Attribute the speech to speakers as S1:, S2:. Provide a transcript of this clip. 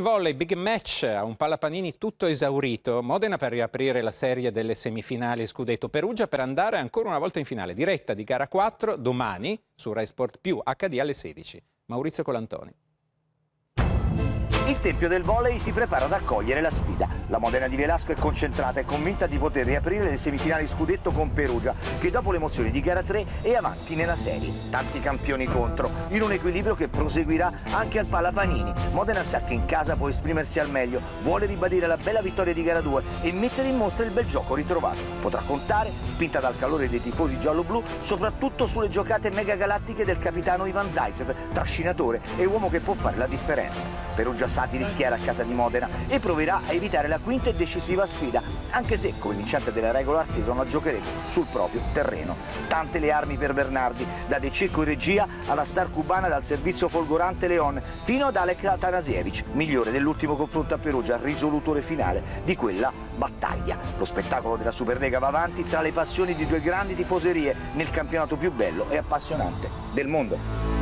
S1: Volley, big match, a un Pallapanini tutto esaurito. Modena per riaprire la serie delle semifinali Scudetto Perugia per andare ancora una volta in finale. Diretta di gara 4 domani su Rai Sport più HD alle 16. Maurizio Colantoni.
S2: Il Tempio del Volley si prepara ad accogliere la sfida. La Modena di Velasco è concentrata e convinta di poter riaprire le semifinali scudetto con Perugia, che dopo le emozioni di gara 3 è avanti nella serie. Tanti campioni contro, in un equilibrio che proseguirà anche al Palapanini. Modena sa che in casa può esprimersi al meglio, vuole ribadire la bella vittoria di gara 2 e mettere in mostra il bel gioco ritrovato. Potrà contare, spinta dal calore dei tifosi giallo-blu, soprattutto sulle giocate mega galattiche del capitano Ivan Zaitsev, trascinatore e uomo che può fare la differenza. Perugia sa di rischiare a casa di Modena e proverà a evitare la quinta e decisiva sfida, anche se come vincente della regular season la giocherebbe sul proprio terreno. Tante le armi per Bernardi, da De Cecco in regia alla star cubana dal servizio folgorante Leon fino ad Alek Atanasiewicz, migliore dell'ultimo confronto a Perugia, risolutore finale di quella battaglia. Lo spettacolo della Superlega va avanti tra le passioni di due grandi tifoserie nel campionato più bello e appassionante del mondo.